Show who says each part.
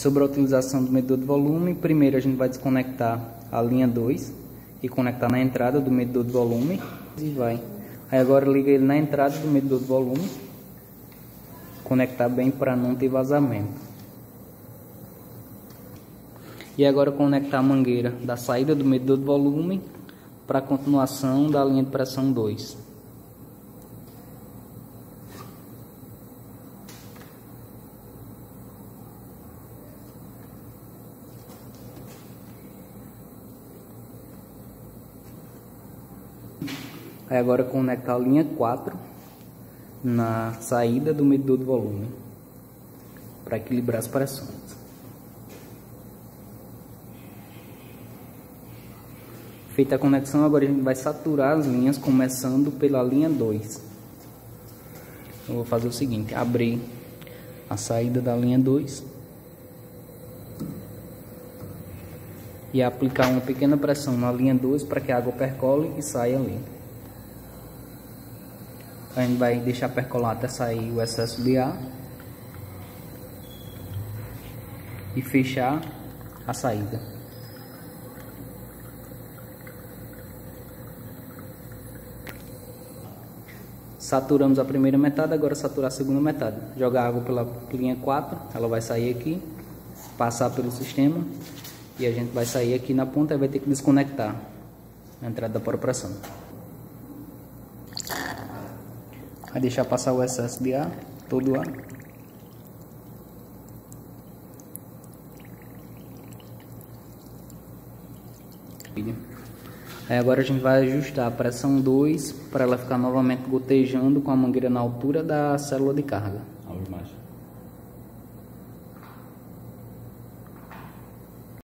Speaker 1: Sobre a utilização do medidor de volume, primeiro a gente vai desconectar a linha 2 e conectar na entrada do medidor de volume e vai. Aí agora liga ele na entrada do medidor de volume, conectar bem para não ter vazamento. E agora conectar a mangueira da saída do medidor de volume para a continuação da linha de pressão 2. Aí agora conectar a linha 4 na saída do medidor de volume para equilibrar as pressões. Feita a conexão, agora a gente vai saturar as linhas começando pela linha 2. Eu vou fazer o seguinte, abrir a saída da linha 2 e aplicar uma pequena pressão na linha 2 para que a água percole e saia ali. A gente vai deixar percolar até sair o excesso de ar. E fechar a saída. Saturamos a primeira metade, agora saturar a segunda metade. Jogar água pela linha 4, ela vai sair aqui, passar pelo sistema e a gente vai sair aqui na ponta e vai ter que desconectar a entrada da pressão. Vai deixar passar o excesso de ar, todo o ar. Aí agora a gente vai ajustar a pressão 2 para ela ficar novamente gotejando com a mangueira na altura da célula de carga.
Speaker 2: Abre mais.